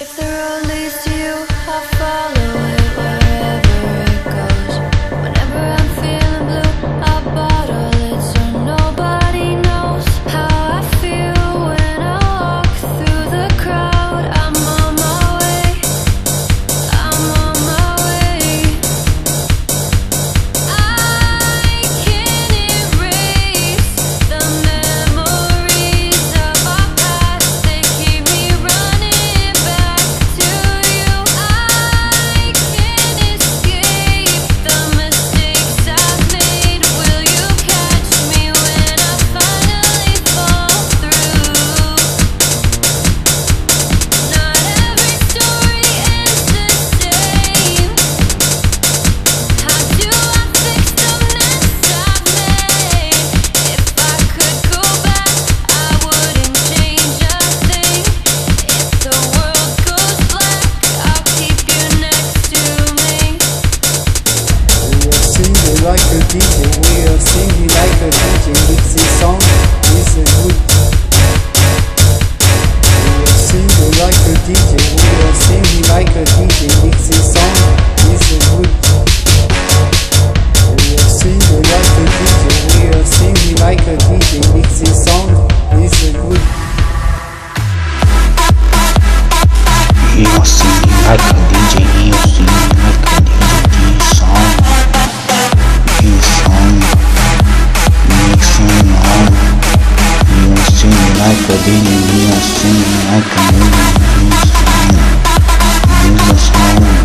If the like a DJ, you're singing like a song, this the song.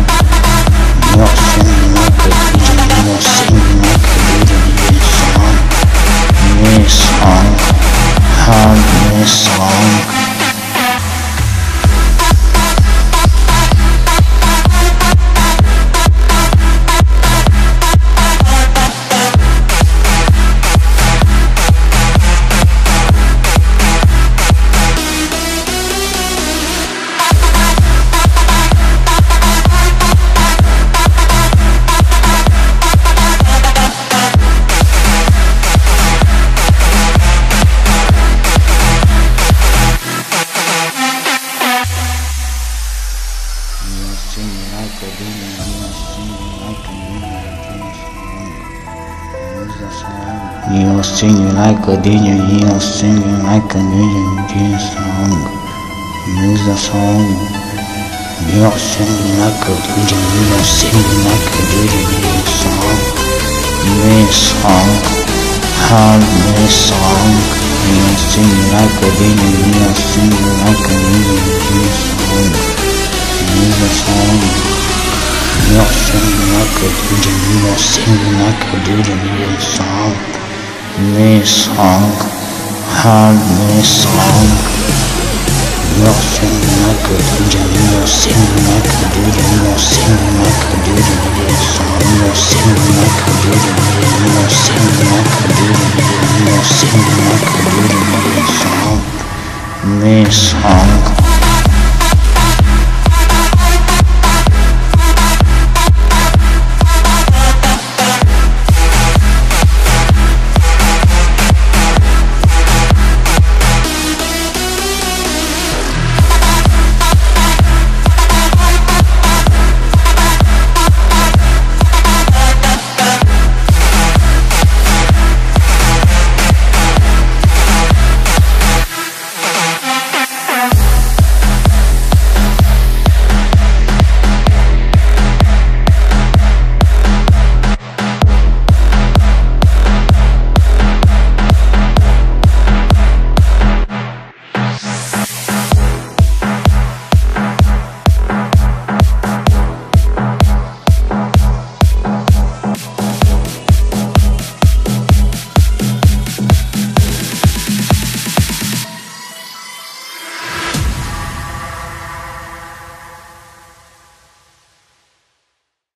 Song. You're singing like a DJ, you're singing like a DJ, this song. Use the song. You're singing like a DJ, you're singing like a DJ, this song. This song. Have this song. You're singing like a DJ, you're singing like a DJ, this song. Use the song. You're singing like a DJ, you're singing like a DJ, this song. This song. Have this song. You're singing like a DJ, you're singing like a DJ, you're singing like a DJ, this song. You're singing like a DJ, you're singing like a DJ, you're singing like a DJ, song. This song.